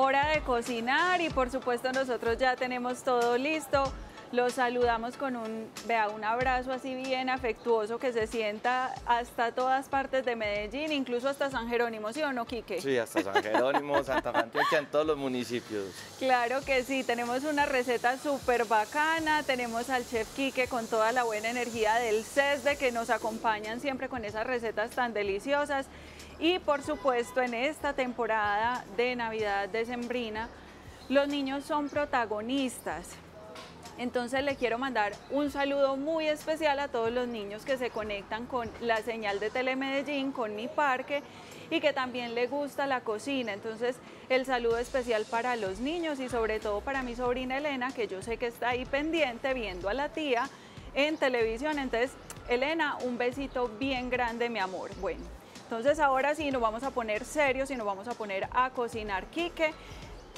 hora de cocinar y por supuesto nosotros ya tenemos todo listo. Los saludamos con un, vea, un abrazo así bien afectuoso que se sienta hasta todas partes de Medellín, incluso hasta San Jerónimo, ¿sí o no, Quique? Sí, hasta San Jerónimo, Santa Antioquia, en todos los municipios. Claro que sí, tenemos una receta súper bacana, tenemos al chef Quique con toda la buena energía del CESDE que nos acompañan siempre con esas recetas tan deliciosas y por supuesto en esta temporada de Navidad decembrina, los niños son protagonistas. Entonces le quiero mandar un saludo muy especial a todos los niños que se conectan con la señal de Telemedellín, con mi parque y que también le gusta la cocina. Entonces el saludo especial para los niños y sobre todo para mi sobrina Elena, que yo sé que está ahí pendiente viendo a la tía en televisión. Entonces, Elena, un besito bien grande, mi amor. Bueno, entonces ahora sí nos vamos a poner serios y nos vamos a poner a cocinar. Quique,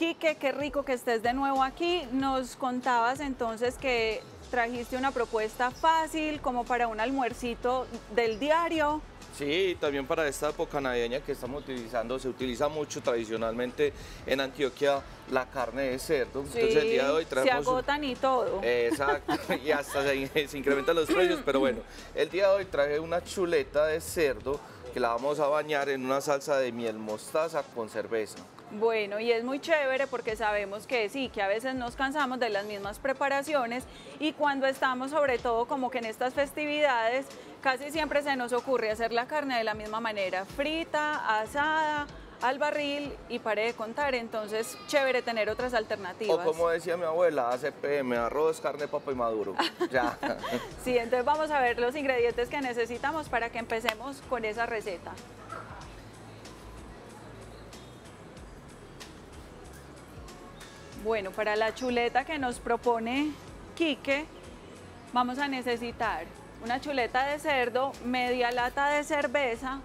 Quique, qué rico que estés de nuevo aquí. Nos contabas entonces que trajiste una propuesta fácil como para un almuercito del diario. Sí, también para esta época navideña que estamos utilizando, se utiliza mucho tradicionalmente en Antioquia la carne de cerdo. Entonces el día de hoy traemos... Se agotan y todo. Exacto, y hasta se, se incrementan los precios, pero bueno, el día de hoy traje una chuleta de cerdo que la vamos a bañar en una salsa de miel mostaza con cerveza. Bueno, y es muy chévere porque sabemos que sí, que a veces nos cansamos de las mismas preparaciones y cuando estamos sobre todo como que en estas festividades, casi siempre se nos ocurre hacer la carne de la misma manera, frita, asada, al barril y pare de contar, entonces chévere tener otras alternativas. O como decía mi abuela, ACPM, arroz, carne, papa y maduro. ya. sí, entonces vamos a ver los ingredientes que necesitamos para que empecemos con esa receta. Bueno, para la chuleta que nos propone Quique, vamos a necesitar una chuleta de cerdo, media lata de cerveza,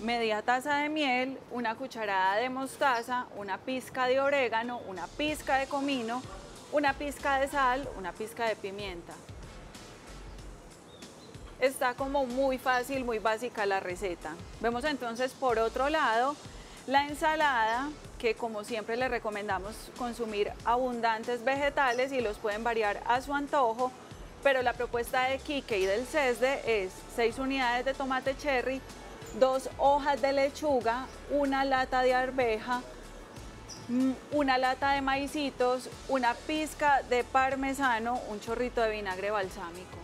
media taza de miel, una cucharada de mostaza, una pizca de orégano, una pizca de comino, una pizca de sal, una pizca de pimienta. Está como muy fácil, muy básica la receta. Vemos entonces por otro lado la ensalada, que como siempre les recomendamos consumir abundantes vegetales y los pueden variar a su antojo, pero la propuesta de Kike y del CESDE es 6 unidades de tomate cherry, 2 hojas de lechuga, una lata de arveja, mm, una lata de maicitos, una pizca de parmesano, un chorrito de vinagre balsámico.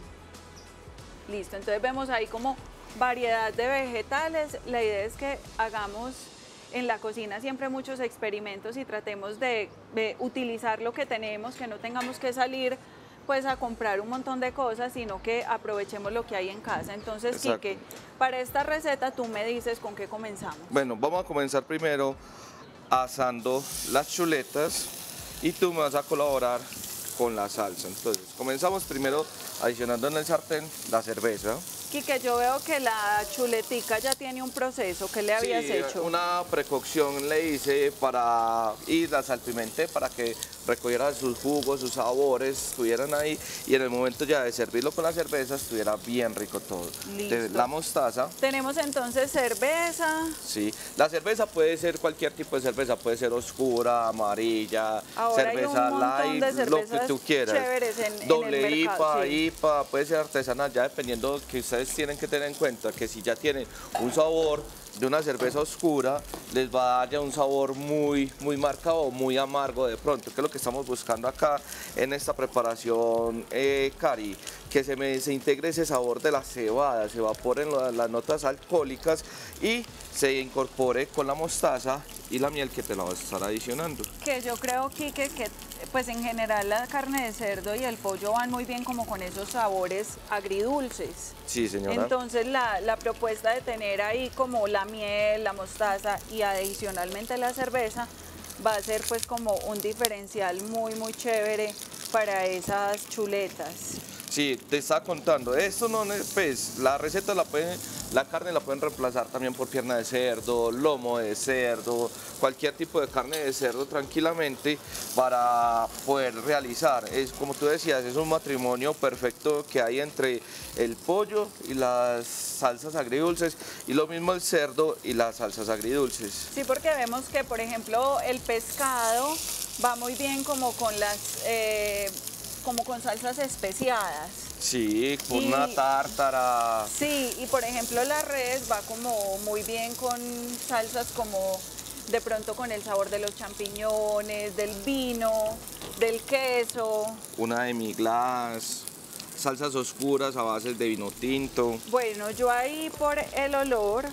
Listo, entonces vemos ahí como variedad de vegetales. La idea es que hagamos en la cocina siempre muchos experimentos y tratemos de, utilizar lo que tenemos, que no tengamos que salir pues a comprar un montón de cosas, sino que aprovechemos lo que hay en casa. Entonces, Quique, para esta receta tú me dices con qué comenzamos. Bueno, vamos a comenzar primero asando las chuletas y tú me vas a colaborar con la salsa. Entonces, comenzamos primero adicionando en el sartén la cerveza. Quique, yo veo que la chuletica ya tiene un proceso. ¿Qué le habías hecho? una precocción le hice para y la salpimenté para que recogiera sus jugos, sus sabores, estuvieran ahí y en el momento ya de servirlo con la cerveza estuviera bien rico todo. La mostaza. Tenemos entonces cerveza. Sí, la cerveza puede ser cualquier tipo de cerveza, puede ser oscura, amarilla, cerveza light, lo que tú quieras. Doble IPA, IPA, puede ser artesanal, ya dependiendo que ustedes tienen que tener en cuenta que si ya tienen un sabor de una cerveza oscura, les va a dar ya un sabor muy, muy marcado, muy amargo de pronto, que es lo que estamos buscando acá en esta preparación eh, cari, que se, se integre ese sabor de la cebada, se evaporen las notas alcohólicas y se incorpore con la mostaza y la miel que te la vas a estar adicionando. Que yo creo, Kike, que pues en general la carne de cerdo y el pollo van muy bien como con esos sabores agridulces. Sí, señora. Entonces la, la propuesta de tener ahí como la miel, la mostaza y adicionalmente la cerveza va a ser pues como un diferencial muy muy chévere para esas chuletas. Sí, te está contando, esto no es, pues, la receta la pueden La carne la pueden reemplazar también por pierna de cerdo, lomo de cerdo, cualquier tipo de carne de cerdo tranquilamente para poder realizar. Es como tú decías, es un matrimonio perfecto que hay entre el pollo y las salsas agridulces y lo mismo el cerdo y las salsas agridulces. Sí, porque vemos que por ejemplo el pescado va muy bien como con las eh, como con salsas especiadas. Sí, con una tártara. Sí, y por ejemplo la res va como muy bien con salsas como de pronto con el sabor de los champiñones, del vino, del queso. Una de glass, salsas oscuras a base de vino tinto. Bueno, yo ahí por el olor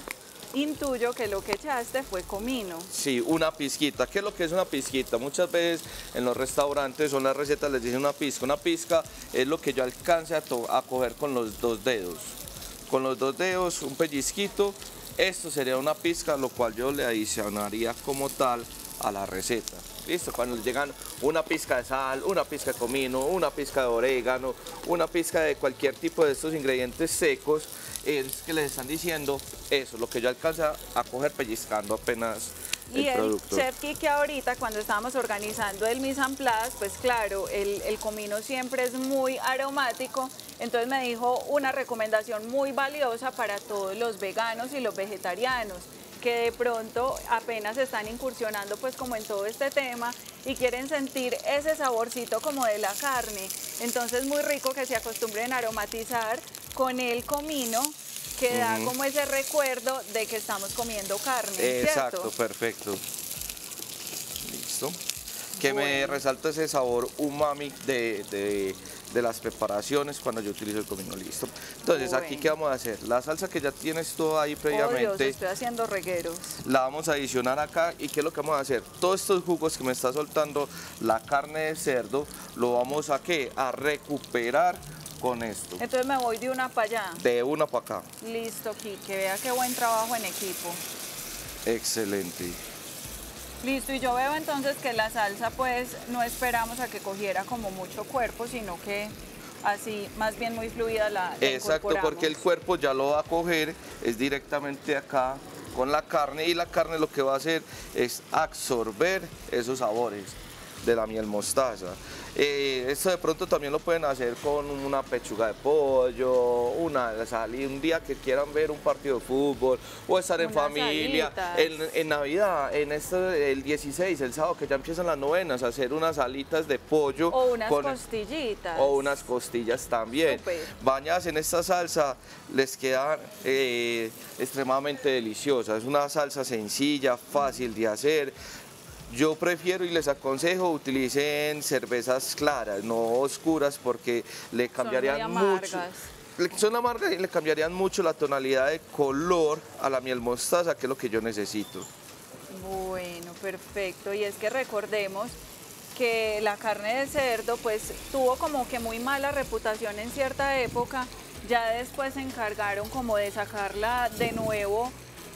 intuyo que lo que echaste fue comino. Sí, una pizquita. ¿Qué es lo que es una pizquita? Muchas veces en los restaurantes o en las recetas les dicen una pizca. Una pizca es lo que yo alcance a, a coger con los dos dedos. Con los dos dedos, un pellizquito. Esto sería una pizca, lo cual yo le adicionaría como tal a la receta. Listo, cuando llegan una pizca de sal, una pizca de comino, una pizca de orégano, una pizca de cualquier tipo de estos ingredientes secos, es que les están diciendo eso, lo que yo alcanza a coger pellizcando apenas y el, chef Kike ahorita cuando estábamos organizando el mise en place, pues claro, el, el, comino siempre es muy aromático, entonces me dijo una recomendación muy valiosa para todos los veganos y los vegetarianos que de pronto apenas están incursionando pues como en todo este tema y quieren sentir ese saborcito como de la carne. Entonces muy rico que se acostumbren a aromatizar con el comino que da como ese recuerdo de que estamos comiendo carne. Exacto, perfecto. Listo. Que me resalta ese sabor umami de de las preparaciones cuando yo utilizo el comino listo. Entonces, aquí qué vamos a hacer? La salsa que ya tienes todo ahí previamente. estoy haciendo regueros. La vamos a adicionar acá y qué es lo que vamos a hacer? Todos estos jugos que me está soltando la carne de cerdo, lo vamos a qué? A recuperar con esto. Entonces me voy de una para allá. De una para acá. Listo, que vea qué buen trabajo en equipo. Excelente. Listo, y yo veo entonces que la salsa pues no esperamos a que cogiera como mucho cuerpo, sino que así más bien muy fluida la, la Exacto, porque el cuerpo ya lo va a coger, es directamente acá con la carne y la carne lo que va a hacer es absorber esos sabores de la miel mostaza. Eh, esto de pronto también lo pueden hacer con una pechuga de pollo, una salir un día que quieran ver un partido de fútbol o estar en familia. En, Navidad, en este, el 16, el sábado que ya empiezan las novenas, hacer unas alitas de pollo. O unas costillitas. O unas costillas también. Bañadas en esta salsa les quedan eh, extremadamente deliciosas. Es una salsa sencilla, fácil de hacer yo prefiero y les aconsejo utilicen cervezas claras, no oscuras, porque le cambiarían mucho. Son amargas y le cambiarían mucho la tonalidad de color a la miel mostaza, que es lo que yo necesito. Bueno, perfecto. Y es que recordemos que la carne de cerdo pues tuvo como que muy mala reputación en cierta época, ya después se encargaron como de sacarla de nuevo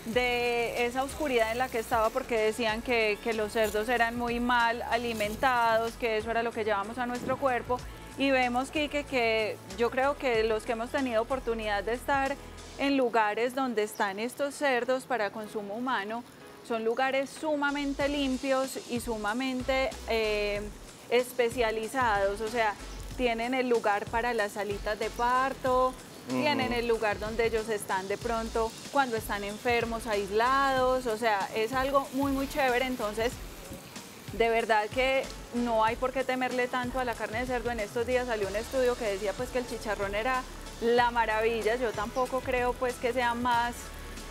de esa oscuridad en la que estaba porque decían que, los cerdos eran muy mal alimentados, que eso era lo que llevamos a nuestro cuerpo. Y vemos, Kike, que yo creo que los que hemos tenido oportunidad de estar en lugares donde están estos cerdos para consumo humano, son lugares sumamente limpios y sumamente eh, especializados, o sea, tienen el lugar para las salitas de parto, tienen el lugar donde ellos están de pronto cuando están enfermos, aislados, o sea, es algo muy, muy chévere, entonces de verdad que no hay por qué temerle tanto a la carne de cerdo. En estos días salió un estudio que decía pues que el chicharrón era la maravilla, yo tampoco creo pues que sea más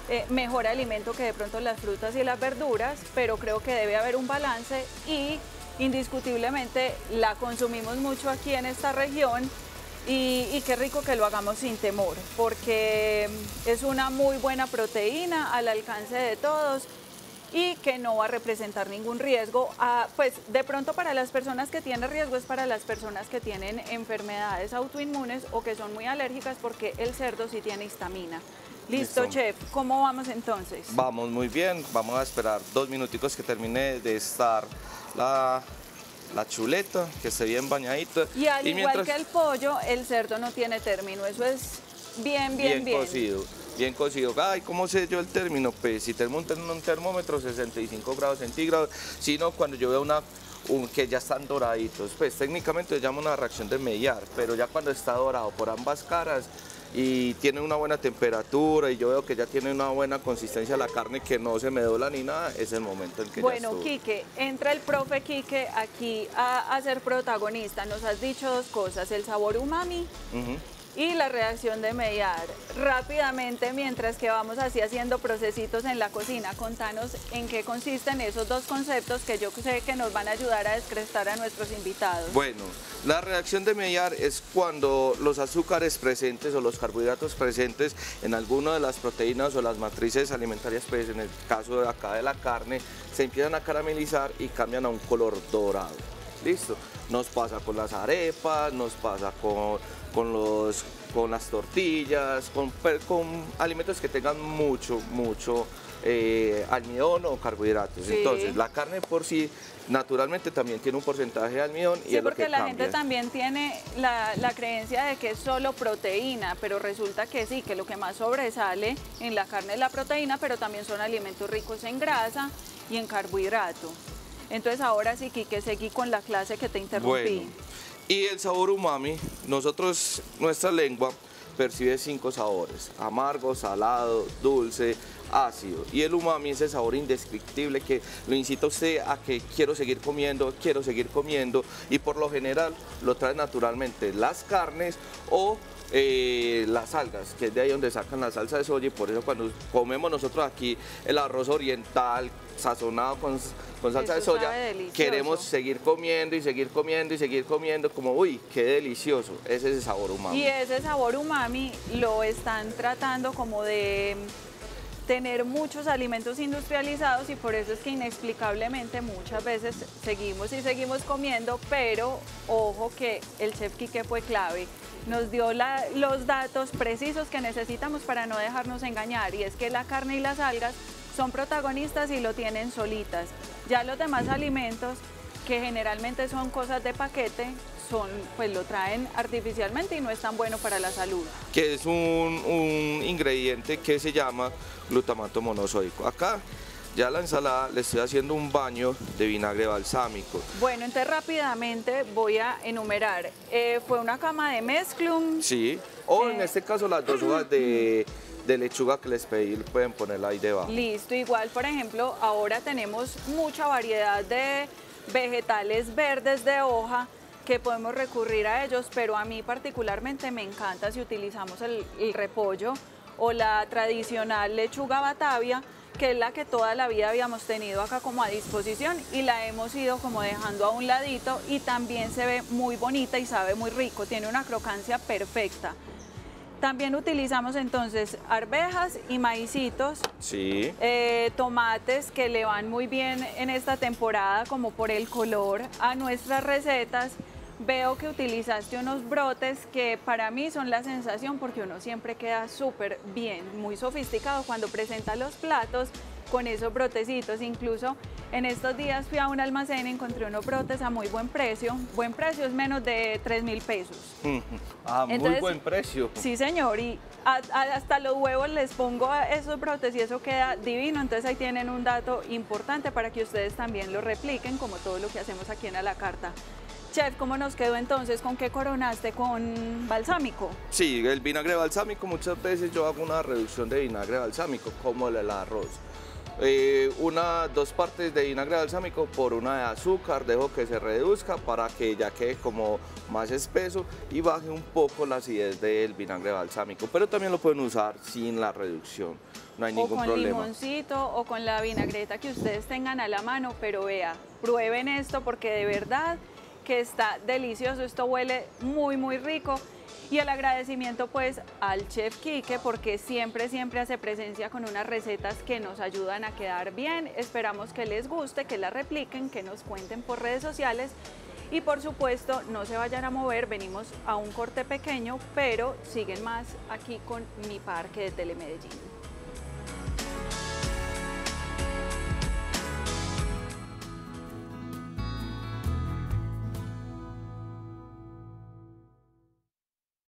eh, mejor alimento que de pronto las frutas y las verduras, pero creo que debe haber un balance y indiscutiblemente la consumimos mucho aquí en esta región y, qué rico que lo hagamos sin temor, porque es una muy buena proteína al alcance de todos y que no va a representar ningún riesgo. pues de pronto para las personas que tienen riesgo es para las personas que tienen enfermedades autoinmunes o que son muy alérgicas porque el cerdo sí tiene histamina. Listo, chef. ¿Cómo vamos entonces? Vamos muy bien. Vamos a esperar dos minuticos que termine de estar la la chuleta, que esté bien bañadita. Y al igual que el pollo, el cerdo no tiene término, eso es bien, bien, bien. cocido. Bien cocido. Ay, ¿cómo sé yo el término? Pues si tenemos un termómetro 65 grados centígrados, sino cuando yo veo una que ya están doraditos. Pues técnicamente se llama una reacción de mellar, pero ya cuando está dorado por ambas caras y tiene una buena temperatura y yo veo que ya tiene una buena consistencia la carne que no se me dobla ni nada, es el momento en que bueno, Quique, entra el profe Quique aquí a, ser protagonista. Nos has dicho dos cosas, el sabor umami y la reacción de Mellar. Rápidamente, mientras que vamos así haciendo procesitos en la cocina, contanos en qué consisten esos dos conceptos que yo sé que nos van a ayudar a descrestar a nuestros invitados. Bueno, la reacción de Mellar es cuando los azúcares presentes o los carbohidratos presentes en alguna de las proteínas o las matrices alimentarias, pues en el caso de acá de la carne, se empiezan a caramelizar y cambian a un color dorado. Listo. Nos pasa con las arepas, nos pasa con, con, los, con las tortillas, con, con alimentos que tengan mucho, mucho eh, almidón o carbohidratos. Entonces, la carne por sí naturalmente también tiene un porcentaje de almidón y es porque la gente también tiene la, la, creencia de que es solo proteína, pero resulta que sí, que lo que más sobresale en la carne es la proteína, pero también son alimentos ricos en grasa y en carbohidrato. Entonces ahora sí, Kike, seguí con la clase que te interrumpí. y el sabor umami, nosotros, nuestra lengua percibe cinco sabores, amargo, salado, dulce, ácido. Y el umami es ese sabor indescriptible que lo incita a usted a que quiero seguir comiendo, quiero seguir comiendo y por lo general lo trae naturalmente las carnes o eh, las algas, que es de ahí donde sacan la salsa de soya y por eso cuando comemos nosotros aquí el arroz oriental sazonado con, con salsa de soya, queremos seguir comiendo y seguir comiendo y seguir comiendo como, uy, qué delicioso, es ese sabor umami. Y ese sabor umami lo están tratando como de tener muchos alimentos industrializados y por eso es que inexplicablemente muchas veces seguimos y seguimos comiendo, pero ojo que el chef Quique fue clave nos dio los datos precisos que necesitamos para no dejarnos engañar y es que la carne y las algas son protagonistas y lo tienen solitas. Ya los demás alimentos que generalmente son cosas de paquete, son, pues lo traen artificialmente y no es tan bueno para la salud. Que es un, un ingrediente que se llama glutamato monosódico. Acá ya la ensalada le estoy haciendo un baño de vinagre balsámico. Bueno, entonces rápidamente voy a enumerar. Eh, fue una cama de mezclum. Sí, o en eh, este caso las dos hojas de, lechuga que les pedí pueden ponerla ahí debajo. Listo, igual por ejemplo ahora tenemos mucha variedad de vegetales verdes de hoja que podemos recurrir a ellos, pero a mí particularmente me encanta si utilizamos el, el repollo o la tradicional lechuga batavia, que es la que toda la vida habíamos tenido acá como a disposición y la hemos ido como dejando a un ladito y también se ve muy bonita y sabe muy rico, tiene una crocancia perfecta. También utilizamos entonces arvejas y maicitos, sí. Eh, tomates que le van muy bien en esta temporada como por el color a nuestras recetas Veo que utilizaste unos brotes que para mí son la sensación porque uno siempre queda súper bien, muy sofisticado cuando presenta los platos con esos brotecitos. Incluso en estos días fui a un almacén y encontré unos brotes a muy buen precio. Buen precio es menos de 3 mil pesos. ah, muy buen precio. Sí, señor. Y hasta los huevos les pongo a esos brotes y eso queda divino. Entonces ahí tienen un dato importante para que ustedes también lo repliquen como todo lo que hacemos aquí en A la Carta. Chef, ¿cómo nos quedó entonces? ¿Con qué coronaste? ¿Con balsámico? Sí, el vinagre balsámico muchas veces yo hago una reducción de vinagre balsámico, como el arroz. Eh, una, dos partes de vinagre balsámico por una de azúcar, dejo que se reduzca para que ya quede como más espeso y baje un poco la acidez del vinagre balsámico, pero también lo pueden usar sin la reducción, no hay ningún problema. O con limoncito o con la vinagreta que ustedes tengan a la mano, pero vea, prueben esto porque de verdad que está delicioso, esto huele muy muy rico. Y el agradecimiento pues al chef Quique porque siempre siempre hace presencia con unas recetas que nos ayudan a quedar bien, esperamos que les guste, que la repliquen, que nos cuenten por redes sociales. Y por supuesto no se vayan a mover, venimos a un corte pequeño pero siguen más aquí con mi parque de Telemedellín.